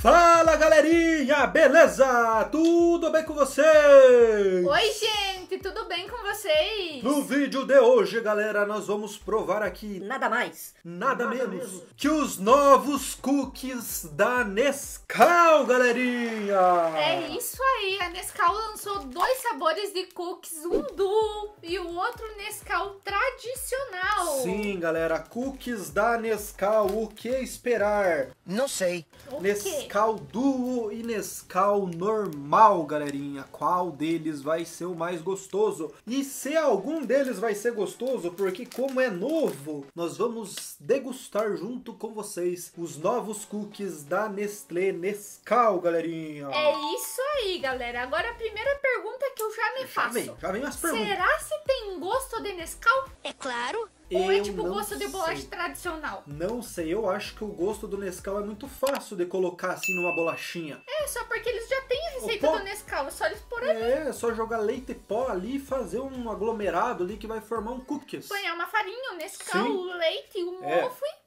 Fala galerinha, beleza? Tudo bem com vocês? Oi, gente, tudo bem com vocês? No vídeo de hoje, galera, nós vamos provar aqui Nada mais. nada, menos que os novos cookies da Nescau, galerinha! É isso aí, a Nescau lançou dois sabores de cookies, um duo e o outro Nescau tradicional. Sim, galera, cookies da Nescau, o que esperar? Não sei. O quê? Nescau Duo e Nescau normal, galerinha. Qual deles vai ser o mais gostoso? E se algum deles vai ser gostoso, porque como é novo, nós vamos degustar junto com vocês os novos cookies da Nestlé Nescau, galerinha. É isso aí, galera. Agora a primeira pergunta que eu já me Já faço. vem, já vem as perguntas. Será se tem gosto de Nescau? É claro. Ou é Eu tipo não gosto de bolacha sei. tradicional? Não sei, eu acho que o gosto do Nescau é muito fácil de colocar assim numa bolachinha. É só porque eles já têm a receita Opa. do Nescau, é só eles pôr ali. É, é só jogar leite em pó ali e fazer um aglomerado ali que vai formar um cookies. Põe uma farinha, o Nescau, Sim. o leite, o É. mofo e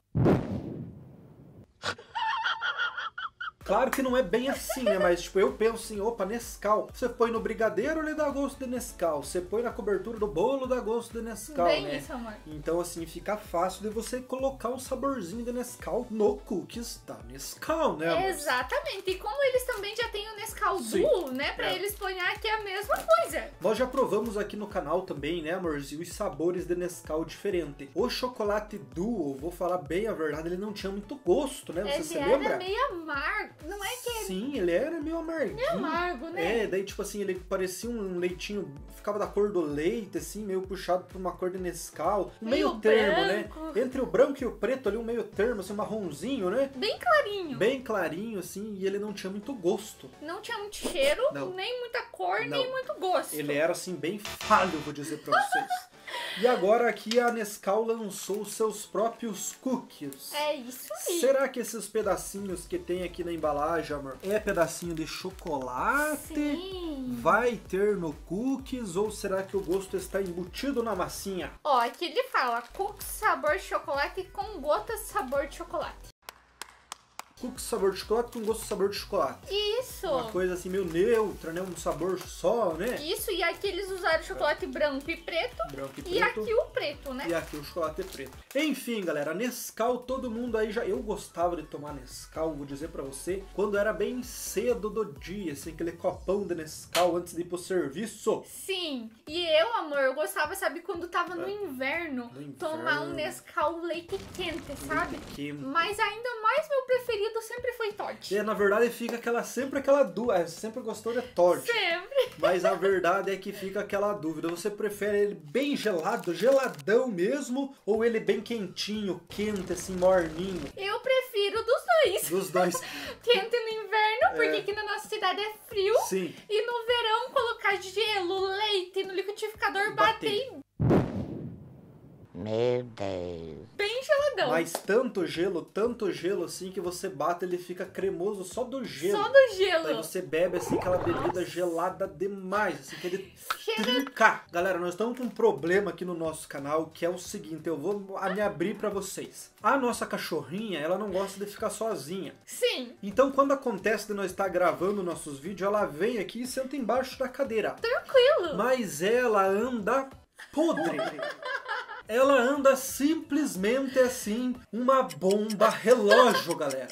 Claro que não é bem assim, né? Mas tipo, eu penso assim, opa, Nescau. Você põe no brigadeiro, ele dá gosto de Nescau. Você põe na cobertura do bolo, dá gosto de Nescau, bem né? isso, amor. Então assim, fica fácil de você colocar um saborzinho de Nescau no cookies da Nescau, né? amor? Exatamente. E como eles também já têm o Nescau. Duo, né? Pra É. eles põem aqui a mesma coisa. Nós já provamos aqui no canal também, né, amorzinho, os sabores de Nescau diferente. O chocolate Duo, vou falar bem a verdade, ele não tinha muito gosto, né? Você ele se era lembra? meio amargo. Não é que é Sim, ele era meio amarguinho. meio amargo, né? É, daí tipo assim, ele parecia um leitinho, ficava da cor do leite, assim, meio puxado por uma cor de Nescau. Um meio, Meio termo, branco. né? Entre o branco e o preto ali, um meio termo, assim, marronzinho, né? Bem clarinho. Bem clarinho, assim, e ele não tinha muito gosto. Não tinha muito cheiro, Não. nem muita cor, Não. nem muito gosto. Ele era, assim, bem falho, vou dizer pra vocês. e agora aqui a Nescau lançou os seus próprios cookies. É isso aí. Será que esses pedacinhos que tem aqui na embalagem, amor, é pedacinho de chocolate? Sim. Vai ter no cookies ou será que o gosto está embutido na massinha? Ó, aqui ele fala cookies sabor de chocolate com gotas sabor de chocolate. Cookies sabor de chocolate com gosto de sabor de chocolate. Isso. Uma coisa assim meio neutra, né? Um sabor só, né? Isso, e aqui eles usaram chocolate branco e preto. Branco e E preto. aqui o preto, né? E aqui o chocolate preto. Enfim, galera, Nescau, todo mundo aí já. Eu gostava de tomar Nescau, vou dizer pra você, quando era bem cedo do dia, assim, aquele copão de Nescau antes de ir pro serviço. Sim, e eu, amor, eu gostava, sabe, quando tava no É. inverno, No inverno. tomar um Nescau leite quente, sabe? Que... Mas ainda mais meu preferido sempre foi Todd. E, na verdade fica aquela sempre aquela dúvida. Sempre gostou de Todd. Sempre. Mas a verdade é que fica aquela dúvida. Você prefere ele bem gelado, geladão mesmo, ou ele bem quentinho, quente, assim, morninho? Eu prefiro dos dois. Dos dois. Quente no inverno, porque É. aqui na nossa cidade é frio. Sim. E no verão, colocar gelo, leite no liquidificador, Bater. bater Meu Deus. bem Mas tanto gelo, tanto gelo assim que você bate, ele fica cremoso só do gelo. Só do gelo. você bebe assim aquela bebida gelada demais, assim, que ele trincar. Galera, nós estamos com um problema aqui no nosso canal, que é o seguinte, eu vou me abrir pra vocês. A nossa cachorrinha, ela não gosta de ficar sozinha. Sim, Então, quando acontece de nós estar gravando nossos vídeos, ela vem aqui e senta embaixo da cadeira. tranquilo. Mas ela anda podre. Ela anda simplesmente assim, uma bomba relógio, galera.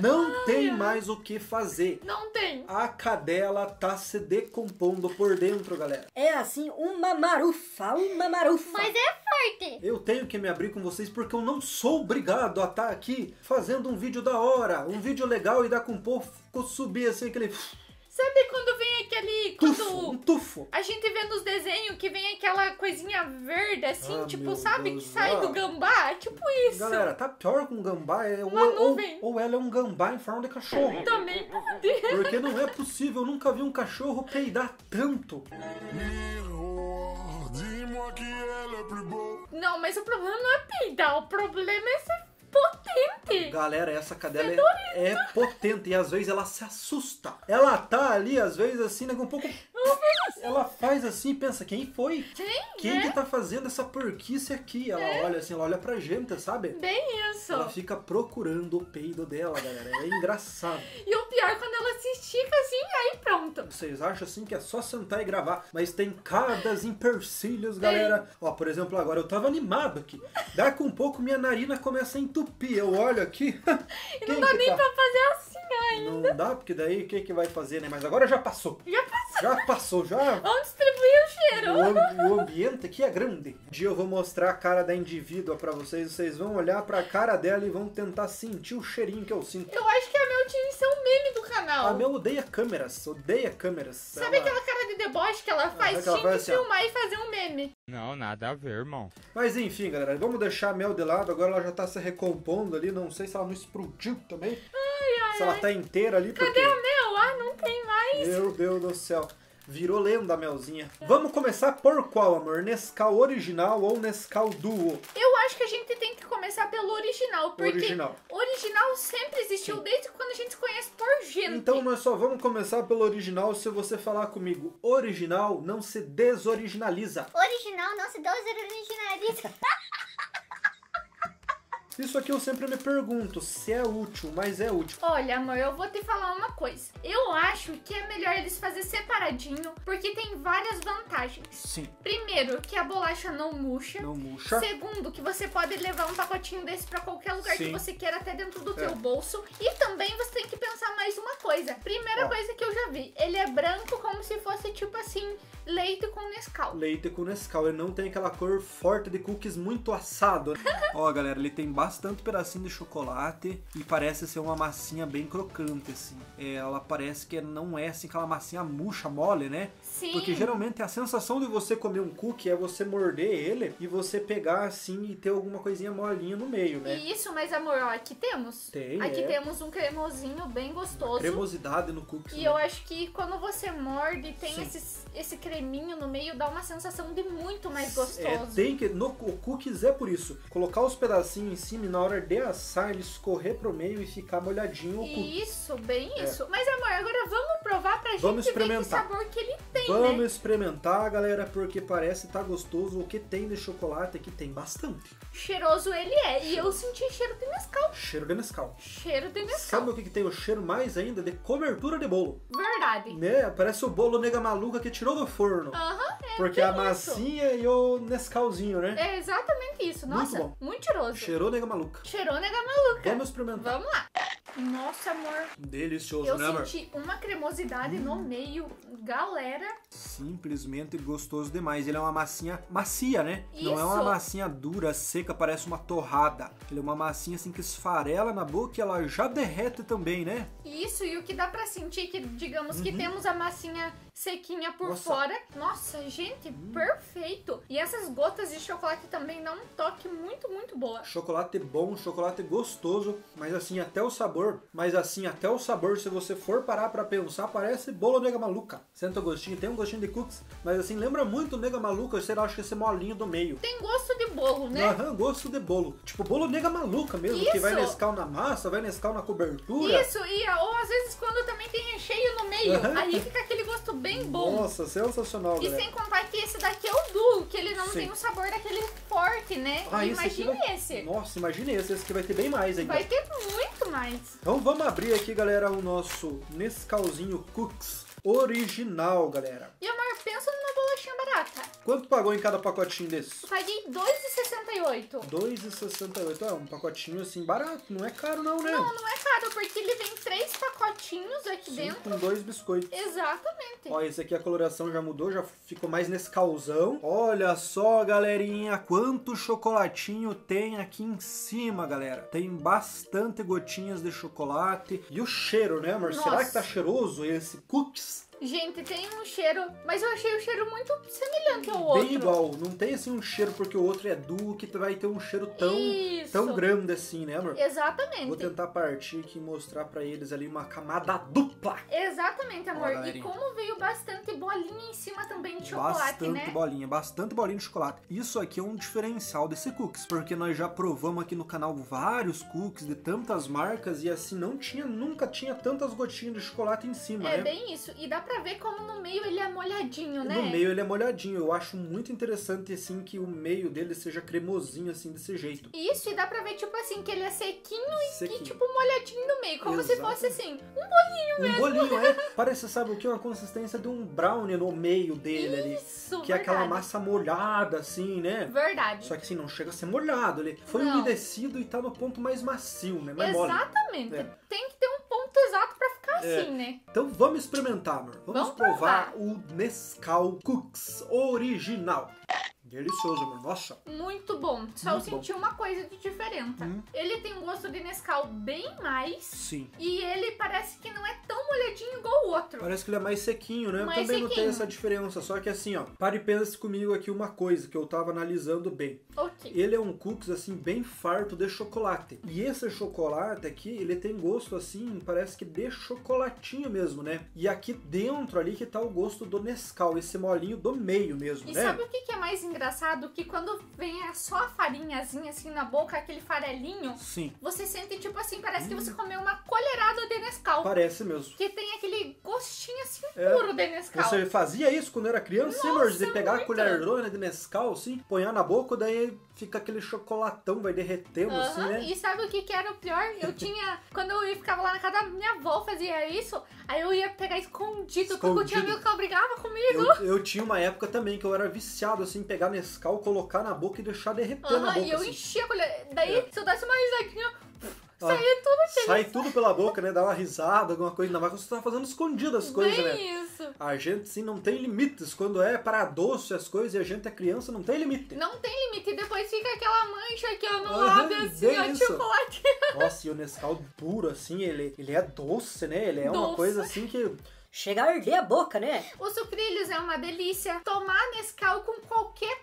Não tem mais o que fazer. Não tem. A cadela tá se decompondo por dentro, galera. É assim, uma marufa, uma marufa. Mas é forte. Eu tenho que me abrir com vocês porque eu não sou obrigado a estar aqui fazendo um vídeo da hora, um vídeo legal e dar com um pouco subir assim aquele Sabe quando vem aquele. tufo, um Quando tufo. a gente vê nos desenhos que vem aquela coisinha verde assim, Ah, tipo, sabe? Deus. Que sai Ah. do gambá? Tipo isso. Galera, tá pior com gambá, é, ou, Uma ou, nuvem. ou ela é um gambá em forma de cachorro. Também pode. Porque não é possível, eu nunca vi um cachorro peidar tanto. Beau. Não, mas o problema não é peidar, o problema é ser potente. Galera, essa cadela é, é potente e às vezes ela se assusta. Ela tá ali, às vezes, assim, né, com um pouco. ela faz assim e pensa, quem foi? Quem? Quem é? que tá fazendo essa porquice aqui? Ela olha assim, ela olha pra gente, sabe? Bem isso. Ela fica procurando o peido dela, galera. É engraçado. E o pior, quando ela se estica. Vocês acham assim que é só sentar e gravar, mas tem cada empecilhos, galera. Ó, por exemplo, agora eu tava animado aqui. Daqui um pouco minha narina começa a entupir. Eu olho aqui. E não dá nem pra fazer assim ainda. Não dá, porque daí o que que vai fazer, né? Mas agora já passou. Já passou. Já passou, já. Vamos distribuir o cheiro. O, o ambiente aqui é grande. Um dia eu vou mostrar a cara da indivídua pra vocês. Vocês vão olhar pra cara dela e vão tentar sentir o cheirinho que eu sinto. Eu acho que a Mel tinha que ser um meme do canal. A Mel odeia câmeras, odeia câmeras. Sabe Ela- aquela cara de deboche que ela faz? aquela Tinha que assim, ó. filmar e fazer um meme. Não, nada a ver, irmão. Mas enfim, galera, vamos deixar a Mel de lado. Agora ela já tá se recompondo ali. Não sei se ela não explodiu também. Se ela tá inteira ali. Cadê porque... a Mel? Ah, não tem mais. Meu Deus do céu. Virou lenda a Melzinha. Vamos começar por qual, amor? Nescau original ou Nescau Duo? Eu acho que a gente tem que começar pelo original, porque Original. original sempre existiu desde quando a gente se conhece por gente. Então nós só vamos começar pelo original se você falar comigo. Original não se desoriginaliza. Original não se desoriginaliza. Isso aqui eu sempre me pergunto se é útil, mas é útil. Olha, amor, eu vou te falar uma coisa. Eu acho que é melhor eles fazer separadinho, porque tem várias vantagens. Sim. Primeiro, que a bolacha não murcha. Não murcha. Segundo, que você pode levar um pacotinho desse pra qualquer lugar que Sim. você queira, até dentro do É. teu bolso. E também você tem que pensar mais uma coisa. Primeira Ó. coisa que eu já vi, ele é branco como se fosse tipo assim, leite com Nescau. Leite com Nescau, ele não tem aquela cor forte de cookies muito assado. Ó, galera, ele tem bastante pedacinho de chocolate e parece ser uma massinha bem crocante, assim. É, ela parece que não é assim aquela massinha murcha, mole, né? Sim. Porque geralmente a sensação de você comer um cookie é você morder ele e você pegar assim e ter alguma coisinha molinha no meio, né? Isso, mas amor, ó, aqui temos. Tem, Aqui é. temos um cremosinho bem gostoso. Cremosidade no cookie. E né? eu acho que quando você morde, tem Sim. esses- esse creminho no meio, dá uma sensação de muito mais gostoso. É, tem que. No o cookies é por isso. Colocar os pedacinhos em cima e na hora de assar ele escorrer pro meio e ficar molhadinho. Isso, bem isso. Mas amor, agora vamos provar pra É. Vamos gente ver experimentar. sabor que ele tem, Vamos né? experimentar, galera, porque parece tá gostoso. O que tem de chocolate aqui tem bastante. Cheiroso ele é. E eu senti cheiro de Nescau. Cheiro de Nescau. Cheiro de Nescau. Sabe o que, que tem o cheiro mais ainda? De cobertura de bolo. Verdade. Né? Parece o bolo nega maluca que tirou do forno. Aham, é porque a isso. massinha e o Nescauzinho, né? É exatamente isso. Muito Nossa, bom. muito cheiroso. Cheirou nega maluca. Cheirou nega maluca. Vamos experimentar. Vamos lá. Nossa, amor. Delicioso, Eu né, amor? senti uma cremosidade no meio. Galera, Simplesmente gostoso demais. Ele é uma massinha macia, né? Não é uma Isso. massinha dura, seca, parece uma torrada. Ele é uma massinha assim que esfarela na boca e ela já derrete também, né? isso e o que dá pra sentir que, digamos que Uhum. temos a massinha sequinha por Nossa. fora. Nossa, gente, perfeito. E essas gotas de chocolate também dão um toque muito, muito boa. Chocolate bom, chocolate gostoso, mas assim até o sabor, mas assim até o sabor, se você for parar pra pensar, parece bolo nega maluca. Senta o gostinho, tem um gostinho de cookies, mas assim lembra muito nega maluca, você acha que esse molinho do meio. Tem gosto de bolo, né? Aham, gosto de bolo. Tipo bolo nega maluca mesmo, que vai Isso. nescal na massa, vai nescal na cobertura. Isso, e ou às vezes quando também tem recheio no meio, aí fica aquele gosto bem bom. Nossa, sensacional, E galera. sem contar que esse daqui é o duo, que ele não Sim. tem o sabor daquele forte, né? Ah, esse aqui Imagine vai- esse. Nossa, imagine esse, esse que vai ter bem mais ainda. Vai ter muito mais. Então vamos abrir aqui, galera, o nosso Nescauzinho Cooks original, galera. E amor, pensa numa barata. Quanto pagou em cada pacotinho desse? Paguei R$2,68. 2,68. É um pacotinho assim barato, não é caro não, né? Não, não é caro, porque ele vem três pacotinhos aqui Sim, dentro. com dois biscoitos. Exatamente. Ó, esse aqui a coloração já mudou, já ficou mais Nescauzão. Olha só, galerinha, quanto chocolatinho tem aqui em cima, galera. Tem bastante gotinhas de chocolate. E o cheiro, né, amor? Será Nossa. que tá cheiroso esse cookies? Gente, tem um cheiro, mas eu achei o cheiro muito semelhante ao outro. Bem igual, não tem assim um cheiro porque o outro é duo que vai ter um cheiro tão, Isso. tão grande assim, né, amor? Exatamente. Vou tentar partir aqui e mostrar pra eles ali uma camada dupla. Exatamente, amor. e galerinha. como veio bastante bolinha em cima também de chocolate, bastante né? bolinha, bastante bolinha de chocolate. Isso aqui é um diferencial desse cookies, porque nós já provamos aqui no canal vários cookies de tantas marcas e assim não tinha, nunca tinha tantas gotinhas de chocolate em cima, É né? bem isso. E dá pra ver como no meio ele é molhadinho, né? No meio ele é molhadinho. Eu acho muito interessante assim que o meio dele seja cremosinho assim desse jeito. Isso, e dá pra ver, tipo assim, que ele é sequinho e Sequinho. tipo molhadinho no meio. Como se fosse assim. Um bolinho, é. Parece, sabe o que? Uma consistência de um brownie no meio dele ali. Isso, Que é aquela verdade. massa molhada, assim, né? Verdade. Só que assim, não chega a ser molhado. Ele foi Não. umedecido e tá no ponto mais macio, né? Mais. Exatamente. É. Tem que ter É. assim, né? Então vamos experimentar, amor. Vamos, Vamos provar o Nescau Cooks original. Delicioso, amor. Nossa. Muito bom. Só Muito eu senti uma coisa de diferente. Hum. Ele tem um gosto de Nescau bem mais. Sim. E ele parece que não é tão molhadinho igual o outro. Parece que ele é mais sequinho, né? Mais Também não tem sequinho. essa diferença. Só que assim, ó. Pare e pense comigo aqui uma coisa que eu tava analisando bem. Ok. Ele é um cookies assim bem farto de chocolate. E esse chocolate aqui, ele tem gosto assim, parece que de chocolatinho mesmo, né? E aqui dentro ali que tá o gosto do Nescau, esse molinho do meio mesmo, E né? sabe o que, que é mais engraçado? Que quando vem a- só a farinhazinha assim na boca, aquele farelinho, Sim, você sente tipo assim, parece Hum. que você comeu uma colherada de Nescau. parece mesmo. Que tem aquele gostinho assim. Puro de Nescau. Você fazia isso quando era criança, sim, amor? De pegar a muito. colherona de Nescau, assim, ponhar na boca, daí fica aquele chocolatão, vai derretendo, assim, Aham, né? E sabe o que, que era o pior? Eu tinha. quando eu ficava lá na casa da minha avó, fazia isso, aí eu ia pegar escondido, porque eu tinha Escondido. amigo que brigava comigo. Eu, eu tinha uma época também que eu era viciado, assim, em pegar Nescau, colocar na boca e deixar derreter na Aham, boca, e eu assim. enchia a colher. Daí, É. se eu desse uma risadinha, Ah, saía Sai tudo pela boca, né? Dá uma risada, alguma coisa. Ainda mais quando você tá fazendo escondido as coisas, Bem né? isso. A gente, sim, não tem limites. Quando é para doce as coisas e a gente é criança, não tem limite. Não tem limite. E depois fica aquela mancha aqui, ó, no Aham, lábio, assim, bem ó, isso. chocolate. Nossa, e o Nescau puro, assim, ele, ele é doce, né? Ele é uma Doce. coisa assim que... Chega a arder a boca, né? O sucrilhos é uma delícia. Tomar Nescau com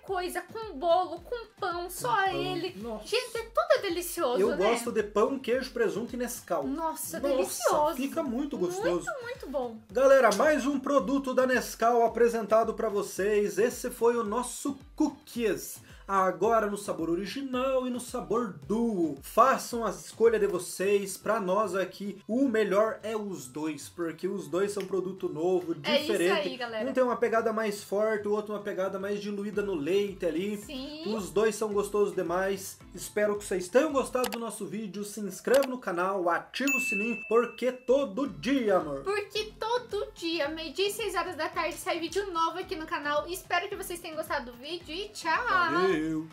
coisa, com bolo, com pão, só pão. ele. Gente, é tudo delicioso, Eu né? gosto de pão, queijo, presunto e Nescau. Nossa, Nossa, delicioso. fica muito gostoso. Muito, muito bom. Galera, mais um produto da Nescau apresentado para vocês. Esse foi o nosso Cookies. Agora no sabor original e no sabor duo. Façam a escolha de vocês. Para nós aqui, o melhor é os dois, porque os dois são produto novo, É isso diferente. aí, galera. Um tem uma pegada mais forte, o outro uma pegada mais diluída no leite ali. Sim. Os dois são gostosos demais. Espero que vocês tenham gostado do nosso vídeo. Se inscreva no canal, ativa o sininho, porque todo dia, amor. Porque todo dia, meio-dia e 6 horas da tarde, sai vídeo novo aqui no canal. Espero que vocês tenham gostado do vídeo e tchau! Valeu! two.